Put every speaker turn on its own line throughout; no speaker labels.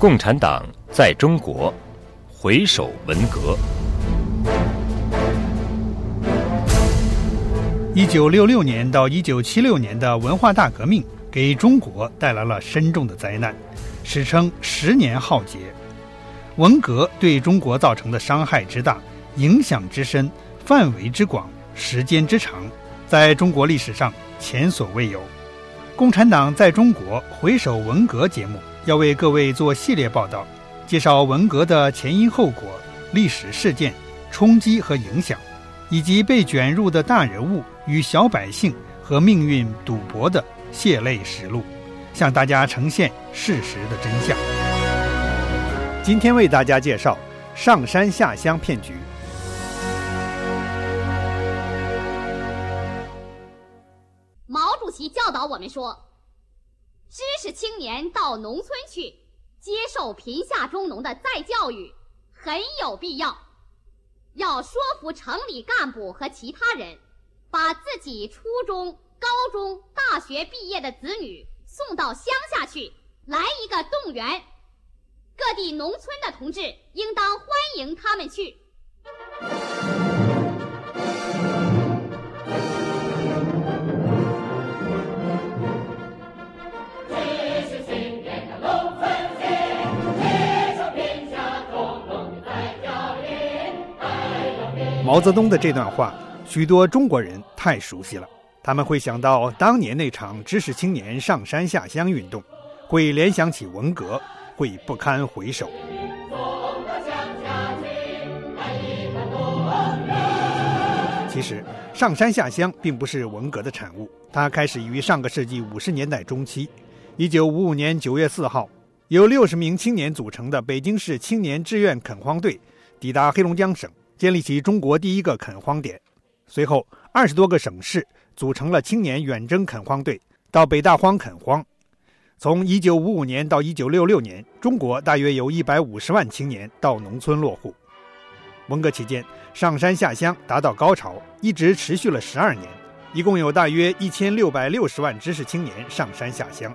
共产党在中国，回首文革。
一九六六年到一九七六年的文化大革命，给中国带来了深重的灾难，史称“十年浩劫”。文革对中国造成的伤害之大、影响之深、范围之广、时间之长，在中国历史上前所未有。共产党在中国回首文革节目要为各位做系列报道，介绍文革的前因后果、历史事件、冲击和影响，以及被卷入的大人物与小百姓和命运赌博的血泪实录，向大家呈现事实的真相。今天为大家介绍上山下乡骗局。
毛主席教导我们说：“知识青年到农村去，接受贫下中农的再教育，很有必要。要说服城里干部和其他人，把自己初中、高中、大学毕业的子女送到乡下去，来一个动员。”各地农村的同志应当欢迎他们去。
毛泽东的这段话，许多中国人太熟悉了。他们会想到当年那场知识青年上山下乡运动，会联想起文革。会不堪回首。其实，上山下乡并不是文革的产物，它开始于上个世纪五十年代中期。一九五五年九月四号，由六十名青年组成的北京市青年志愿垦荒队抵达黑龙江省，建立起中国第一个垦荒点。随后，二十多个省市组成了青年远征垦荒队，到北大荒垦荒。从1955年到1966年，中国大约有一百五十万青年到农村落户。文革期间，上山下乡达到高潮，一直持续了十二年，一共有大约一千六百六十万知识青年上山下乡。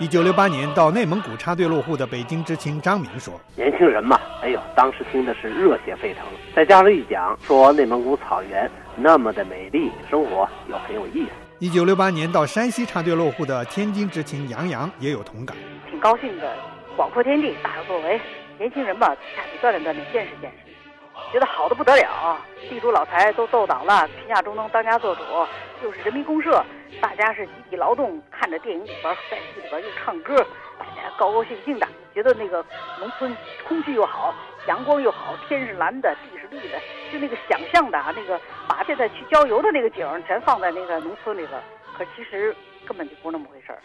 一九六八年到内蒙古插队落户的北京知青张明说：“
年轻人嘛，哎呦，当时听的是热血沸腾。再加上一讲说内蒙古草原那么的美丽，生活又很有意思。”
一九六八年到山西插队落户的天津知青杨洋也有同感：“
挺高兴的，广阔天地，大有作为。年轻人嘛，下去锻炼锻炼，见识见识，觉得好的不得了。地主老财都斗倒了，贫下中农当家做主，又是人民公社。”大家是集体劳动，看着电影里边，在戏里边又唱歌，大家高高兴兴的，觉得那个农村空气又好，阳光又好，天是蓝的，地是绿的，就那个想象的啊，那个把现在去郊游的那个景全放在那个农村里了。可其实根本就不是那么回事儿。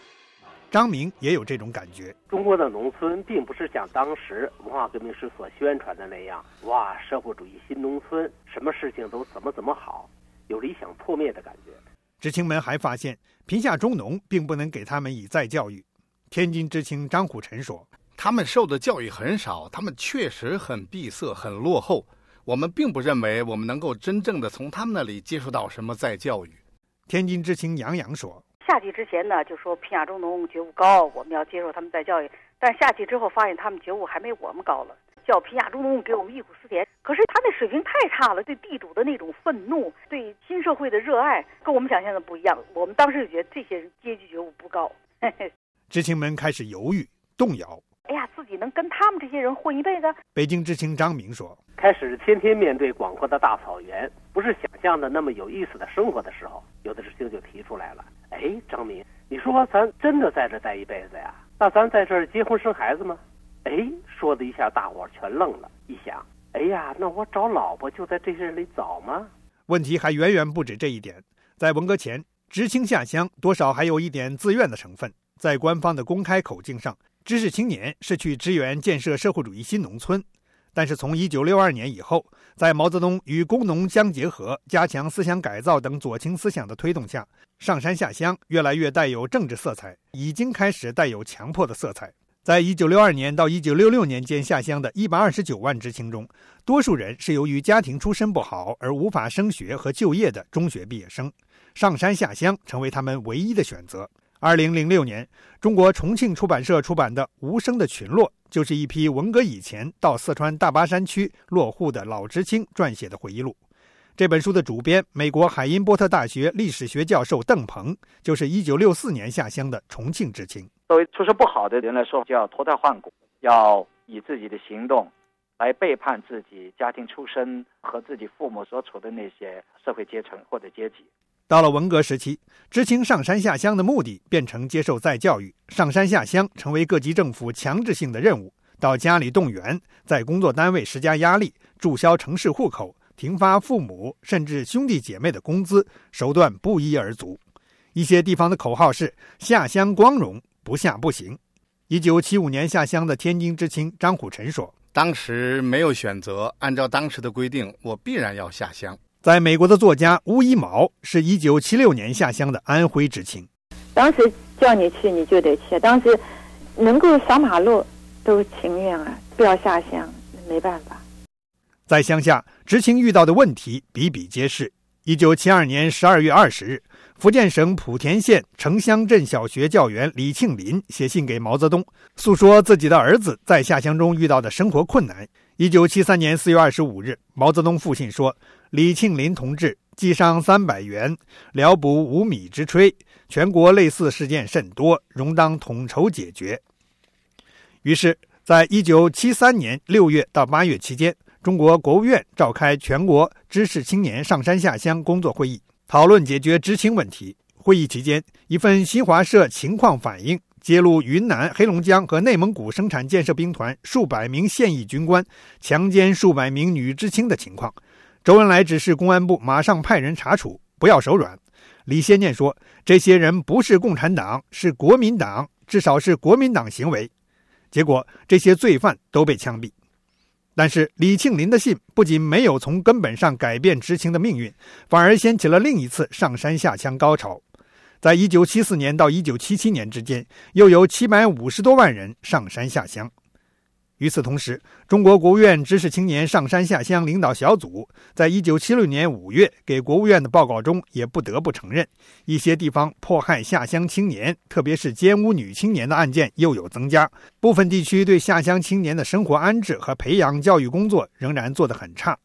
张明也有这种感觉。
中国的农村并不是像当时文化革命时所宣传的那样，哇，社会主义新农村，什么事情都怎么怎么好，有理想破灭的感觉。
知青们还发现，贫下中农并不能给他们以再教育。天津知青张虎臣说：“
他们受的教育很少，他们确实很闭塞、很落后。我们并不认为我们能够真正的从他们那里接触到什么再教育。”
天津知青杨洋说：“
下去之前呢，就说贫下中农觉悟高，我们要接受他们再教育。但下去之后，发现他们觉悟还没我们高了。”叫贫下中农给我们忆苦思甜，可是他那水平太差了，对地主的那种愤怒，对新社会的热爱，跟我们想象的不一样。我们当时就觉得这些人阶级觉悟不高。
知青们开始犹豫、动摇。
哎呀，自己能跟他们这些人混一辈子？
北京知青张明说：“
开始天天面对广阔的大草原，不是想象的那么有意思的生活的时候，有的知青就提出来了：哎，张明，你说咱真的在这待一辈子呀？那咱在这儿结婚生孩子吗？”哎，说的一下，大伙儿全愣了。一想，哎呀，那我找老婆就在这些人里找吗？
问题还远远不止这一点。在文革前，知青下乡多少还有一点自愿的成分。在官方的公开口径上，知识青年是去支援建设社会主义新农村。但是从1962年以后，在毛泽东与工农相结合、加强思想改造等左倾思想的推动下，上山下乡越来越带有政治色彩，已经开始带有强迫的色彩。在一九六二年到一九六六年间下乡的一百二十九万知青中，多数人是由于家庭出身不好而无法升学和就业的中学毕业生，上山下乡成为他们唯一的选择。二零零六年，中国重庆出版社出版的《无声的群落》，就是一批文革以前到四川大巴山区落户的老知青撰写的回忆录。这本书的主编，美国海因波特大学历史学教授邓鹏，就是一九六四年下乡的重庆知青。
作为出身不好的人来说，就要脱胎换骨，要以自己的行动来背叛自己家庭出身和自己父母所处的那些社会阶层或者阶级。
到了文革时期，知青上山下乡的目的变成接受再教育，上山下乡成为各级政府强制性的任务，到家里动员，在工作单位施加压力，注销城市户口，停发父母甚至兄弟姐妹的工资，手段不一而足。一些地方的口号是“下乡光荣，不下不行”。一九七五年下乡的天津知青张虎臣说：“
当时没有选择，按照当时的规定，我必然要下乡。”
在美国的作家乌一毛是一九七六年下乡的安徽知青。
当时叫你去你就得去，当时能够扫马路都情愿啊，不要下乡没办法。
在乡下，知青遇到的问题比比皆是。一九七二年十二月二十日，福建省莆田县城乡镇小学教员李庆林写信给毛泽东，诉说自己的儿子在下乡中遇到的生活困难。一九七三年四月二十五日，毛泽东复信说。李庆林同志寄上三百元，辽补五米之炊。全国类似事件甚多，容当统筹解决。于是，在一九七三年六月到八月期间，中国国务院召开全国知识青年上山下乡工作会议，讨论解决知青问题。会议期间，一份新华社情况反映揭露云南、黑龙江和内蒙古生产建设兵团数百名现役军官强奸数百名女知青的情况。周恩来指示公安部马上派人查处，不要手软。李先念说：“这些人不是共产党，是国民党，至少是国民党行为。”结果，这些罪犯都被枪毙。但是，李庆林的信不仅没有从根本上改变知青的命运，反而掀起了另一次上山下乡高潮。在一九七四年到一九七七年之间，又有七百五十多万人上山下乡。与此同时，中国国务院知识青年上山下乡领导小组在一九七六年五月给国务院的报告中，也不得不承认，一些地方迫害下乡青年，特别是奸污女青年的案件又有增加。部分地区对下乡青年的生活安置和培养教育工作仍然做得很差。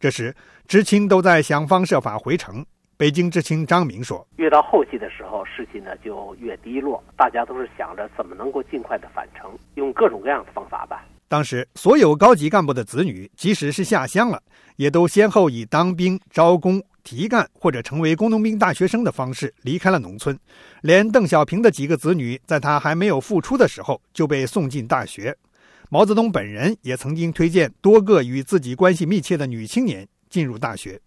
这时，知青都在想方设法回城。北京知青张明说：“
越到后期的时候，士气呢就越低落，大家都是想着怎么能够尽快的返程，用各种各样的方法吧。
当时，所有高级干部的子女，即使是下乡了，也都先后以当兵、招工、提干或者成为工农兵大学生的方式离开了农村。连邓小平的几个子女，在他还没有复出的时候就被送进大学。毛泽东本人也曾经推荐多个与自己关系密切的女青年进入大学。”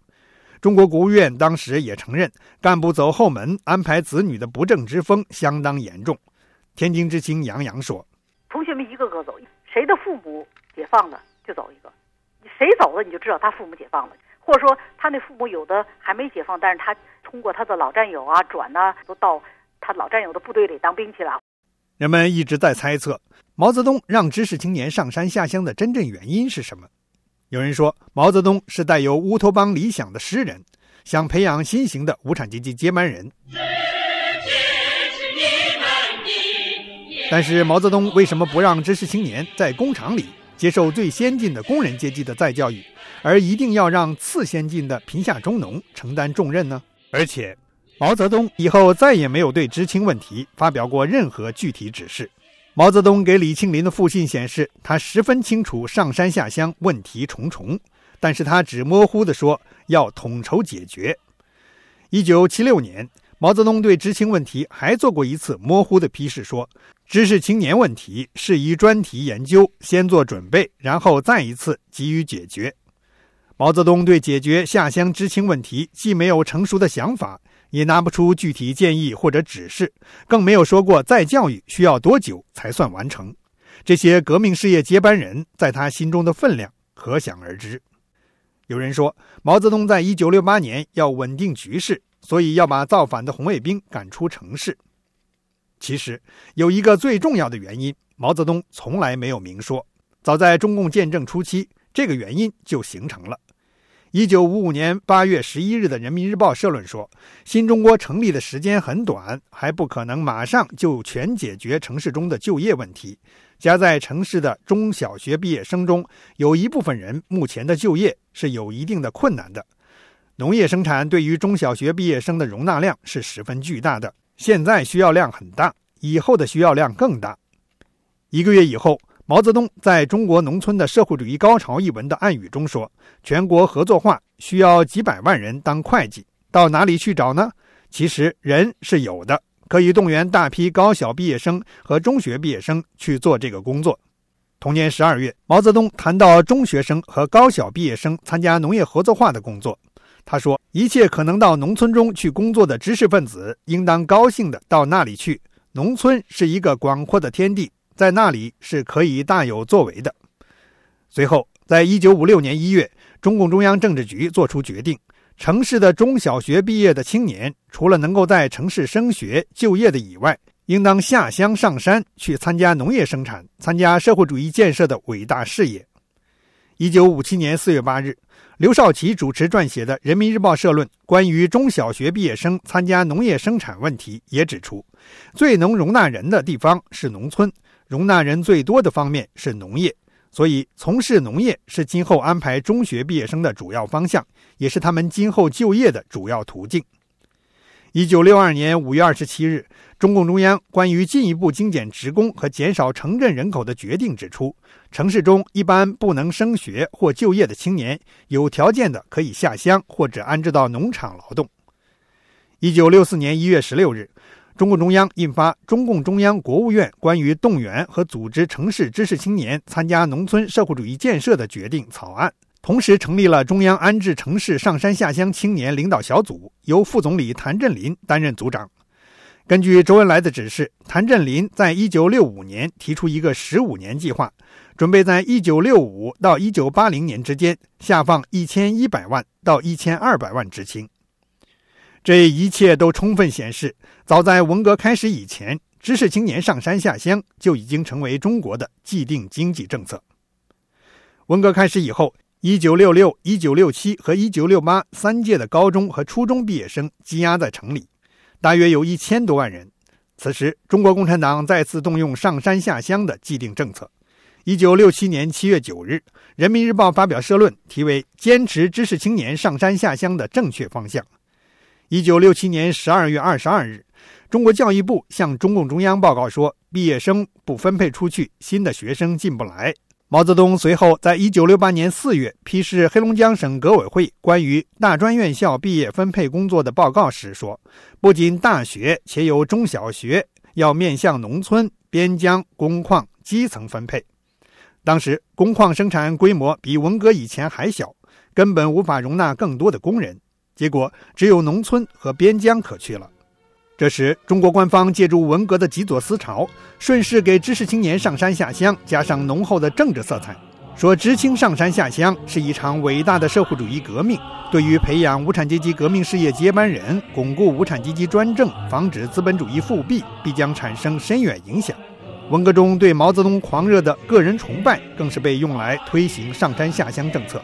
中国国务院当时也承认，干部走后门安排子女的不正之风相当严重。天津知青杨洋说：“
同学们一个个走，谁的父母解放了就走一个，谁走了你就知道他父母解放了，或者说他那父母有的还没解放，但是他通过他的老战友啊转呢，都到他老战友的部队里当兵去了。”
人们一直在猜测，毛泽东让知识青年上山下乡的真正原因是什么。有人说，毛泽东是带有乌托邦理想的诗人，想培养新型的无产阶级接班人。但是，毛泽东为什么不让知识青年在工厂里接受最先进的工人阶级的再教育，而一定要让次先进的贫下中农承担重任呢？而且，毛泽东以后再也没有对知青问题发表过任何具体指示。毛泽东给李庆林的复信显示，他十分清楚上山下乡问题重重，但是他只模糊地说要统筹解决。一九七六年，毛泽东对知青问题还做过一次模糊的批示，说知识青年问题适宜专题研究，先做准备，然后再一次给予解决。毛泽东对解决下乡知青问题既没有成熟的想法。也拿不出具体建议或者指示，更没有说过再教育需要多久才算完成。这些革命事业接班人在他心中的分量可想而知。有人说，毛泽东在一九六八年要稳定局势，所以要把造反的红卫兵赶出城市。其实有一个最重要的原因，毛泽东从来没有明说。早在中共建政初期，这个原因就形成了。一九五五年八月十一日的《人民日报》社论说：“新中国成立的时间很短，还不可能马上就全解决城市中的就业问题。夹在城市的中小学毕业生中，有一部分人目前的就业是有一定的困难的。农业生产对于中小学毕业生的容纳量是十分巨大的，现在需要量很大，以后的需要量更大。”一个月以后。毛泽东在中国农村的社会主义高潮一文的暗语中说：“全国合作化需要几百万人当会计，到哪里去找呢？其实人是有的，可以动员大批高小毕业生和中学毕业生去做这个工作。”同年十二月，毛泽东谈到中学生和高小毕业生参加农业合作化的工作，他说：“一切可能到农村中去工作的知识分子，应当高兴地到那里去。农村是一个广阔的天地。”在那里是可以大有作为的。随后，在一九五六年一月，中共中央政治局作出决定：城市的中小学毕业的青年，除了能够在城市升学就业的以外，应当下乡上山去参加农业生产，参加社会主义建设的伟大事业。一九五七年四月八日，刘少奇主持撰写的《人民日报》社论，关于中小学毕业生参加农业生产问题，也指出，最能容纳人的地方是农村。容纳人最多的方面是农业，所以从事农业是今后安排中学毕业生的主要方向，也是他们今后就业的主要途径。一九六二年五月二十七日，中共中央关于进一步精简职工和减少城镇人口的决定指出，城市中一般不能升学或就业的青年，有条件的可以下乡或者安置到农场劳动。一九六四年一月十六日。中共中央印发《中共中央、国务院关于动员和组织城市知识青年参加农村社会主义建设的决定》草案，同时成立了中央安置城市上山下乡青年领导小组，由副总理谭震林担任组长。根据周恩来的指示，谭震林在一九六五年提出一个十五年计划，准备在一九六五到一九八零年之间下放一千一百万到一千二百万知青。这一切都充分显示，早在文革开始以前，知识青年上山下乡就已经成为中国的既定经济政策。文革开始以后，1966、1967和1968三届的高中和初中毕业生积压在城里，大约有一千多万人。此时，中国共产党再次动用上山下乡的既定政策。1967年7月9日，《人民日报》发表社论，题为“坚持知识青年上山下乡的正确方向”。一九六七年十二月二十二日，中国教育部向中共中央报告说，毕业生不分配出去，新的学生进不来。毛泽东随后在一九六八年四月批示黑龙江省革委会关于大专院校毕业分配工作的报告时说，不仅大学，且有中小学要面向农村、边疆、工矿基层分配。当时工矿生产规模比文革以前还小，根本无法容纳更多的工人。结果只有农村和边疆可去了。这时，中国官方借助文革的极左思潮，顺势给知识青年上山下乡加上浓厚的政治色彩，说知青上山下乡是一场伟大的社会主义革命，对于培养无产阶级革命事业接班人、巩固无产阶级专政、防止资本主义复辟，必将产生深远影响。文革中对毛泽东狂热的个人崇拜，更是被用来推行上山下乡政策。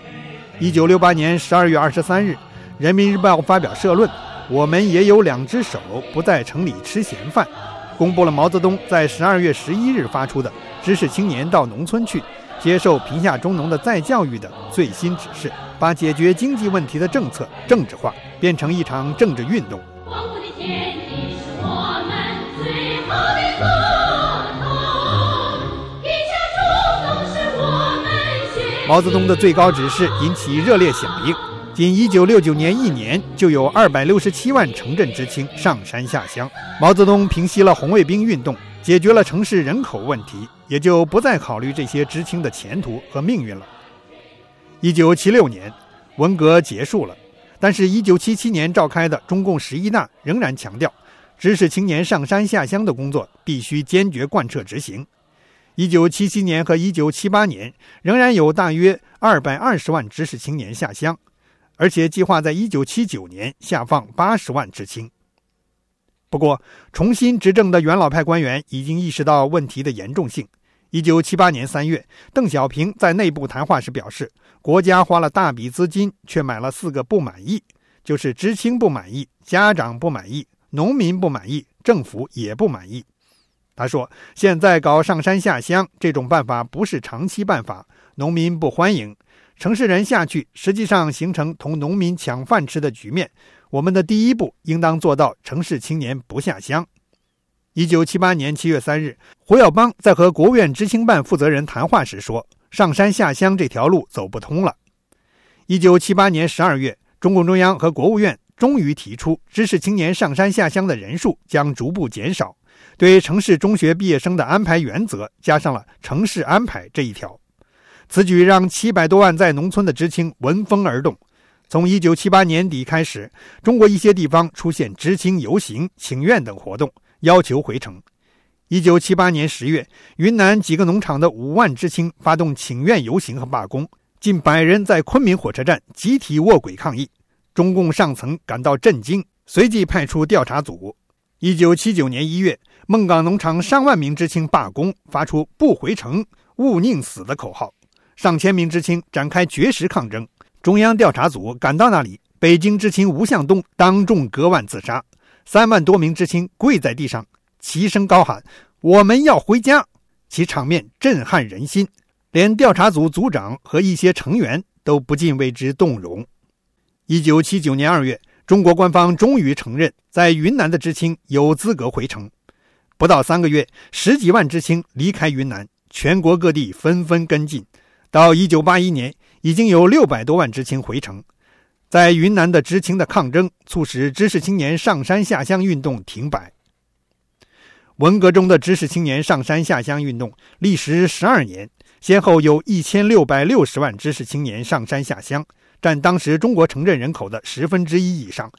一九六八年十二月二十三日。人民日报发表社论：“我们也有两只手，不在城里吃闲饭。”公布了毛泽东在十二月十一日发出的“知识青年到农村去，接受贫下中农的再教育”的最新指示，把解决经济问题的政策政治化，变成一场政治运动。毛泽东的最高指示引起热烈响应。仅1969年一年，就有267万城镇知青上山下乡。毛泽东平息了红卫兵运动，解决了城市人口问题，也就不再考虑这些知青的前途和命运了。1976年，文革结束了，但是1977年召开的中共十一大仍然强调，知识青年上山下乡的工作必须坚决贯彻执行。1977年和1978年，仍然有大约220万知识青年下乡。而且计划在一九七九年下放八十万知青。不过，重新执政的元老派官员已经意识到问题的严重性，一九七八年三月，邓小平在内部谈话时表示，国家花了大笔资金，却买了四个不满意，就是知青不满意，家长不满意，农民不满意，政府也不满意。他说：“现在搞上山下乡这种办法不是长期办法，农民不欢迎，城市人下去，实际上形成同农民抢饭吃的局面。我们的第一步应当做到城市青年不下乡。”一九七八年七月三日，胡耀邦在和国务院知青办负责人谈话时说：“上山下乡这条路走不通了。”一九七八年十二月，中共中央和国务院终于提出，知识青年上山下乡的人数将逐步减少，对城市中学毕业生的安排原则加上了“城市安排”这一条。此举让七百多万在农村的知青闻风而动。从一九七八年底开始，中国一些地方出现知青游行、请愿等活动。要求回城。一九七八年十月，云南几个农场的五万知青发动请愿游行和罢工，近百人在昆明火车站集体卧轨抗议。中共上层感到震惊，随即派出调查组。一九七九年一月，孟岗农场上万名知青罢工，发出“不回城，勿宁死”的口号。上千名知青展开绝食抗争。中央调查组赶到那里，北京知青吴向东当众割腕自杀。三万多名知青跪在地上，齐声高喊：“我们要回家！”其场面震撼人心，连调查组组长和一些成员都不禁为之动容。一九七九年二月，中国官方终于承认，在云南的知青有资格回城。不到三个月，十几万知青离开云南，全国各地纷纷跟进。到一九八一年，已经有六百多万知青回城。在云南的知青的抗争，促使知识青年上山下乡运动停摆。文革中的知识青年上山下乡运动历时十二年，先后有一千六百六十万知识青年上山下乡，占当时中国城镇人口的十分之一以上，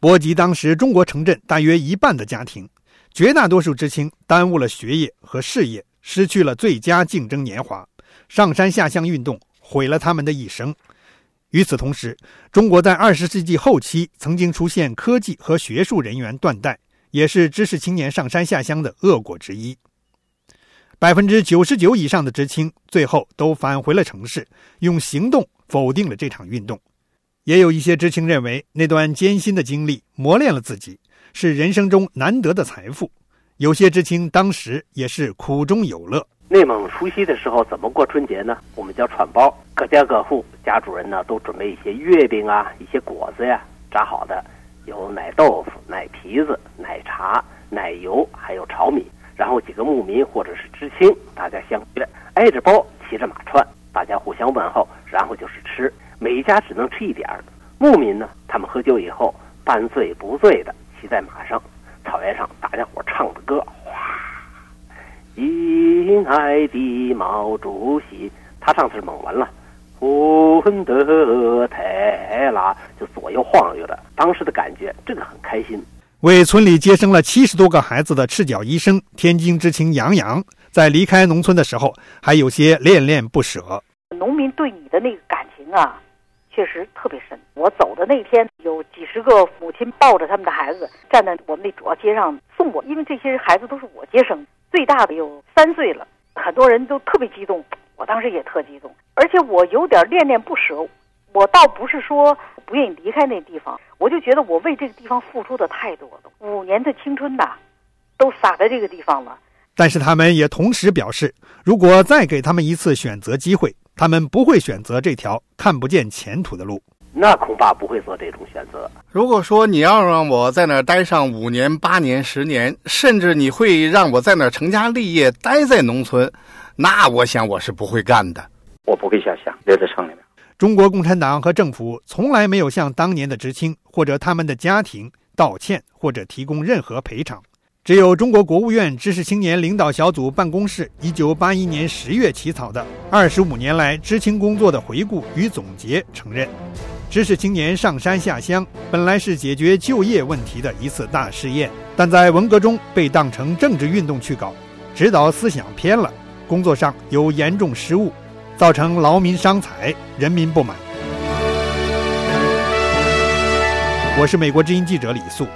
波及当时中国城镇大约一半的家庭。绝大多数知青耽误了学业和事业，失去了最佳竞争年华。上山下乡运动毁了他们的一生。与此同时，中国在二十世纪后期曾经出现科技和学术人员断代，也是知识青年上山下乡的恶果之一。百分之九十九以上的知青最后都返回了城市，用行动否定了这场运动。也有一些知青认为，那段艰辛的经历磨练了自己，是人生中难得的财富。有些知青当时也是苦中有乐。
内蒙除夕的时候怎么过春节呢？我们叫串包，各家各户家主人呢都准备一些月饼啊，一些果子呀，炸好的，有奶豆腐、奶皮子、奶茶、奶油，还有炒米。然后几个牧民或者是知青，大家相约挨着包，骑着马串，大家互相问候，然后就是吃，每一家只能吃一点儿。牧民呢，他们喝酒以后半醉不醉的骑在马上，草原上大家伙唱着歌。亲爱的毛主席，他上次是蒙文了，混得太拉，就左右晃悠着。当时的感觉，这个很开心。
为村里接生了七十多个孩子的赤脚医生，天津知青杨洋，在离开农村的时候，还有些恋恋不舍。
农民对你的那个感情啊，确实特别深。我走的那天，有几十个母亲抱着他们的孩子，站在我们那主要街上送我，因为这些孩子都是我接生。最大的有三岁了，很多人都特别激动，我当时也特激动，而且我有点恋恋不舍。我倒不是说不愿意离开那地方，我就觉得我为这个地方付出的太多了，五年的青春呐，都洒在这个地方了。
但是他们也同时表示，如果再给他们一次选择机会，他们不会选择这条看不见前途的路。
那恐怕不会做这种选择。
如果说你要让我在那儿待上五年、八年、十年，甚至你会让我在那儿成家立业，待在农村，那我想我是不会干的。
我不会下乡，留在城里面。
中国共产党和政府从来没有向当年的知青或者他们的家庭道歉或者提供任何赔偿。只有中国国务院知识青年领导小组办公室一九八一年十月起草的《二十五年来知青工作的回顾与总结》承认。知识青年上山下乡本来是解决就业问题的一次大试验，但在文革中被当成政治运动去搞，指导思想偏了，工作上有严重失误，造成劳民伤财，人民不满。我是美国之音记者李素。